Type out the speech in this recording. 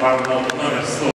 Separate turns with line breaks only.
Pardon, bunlar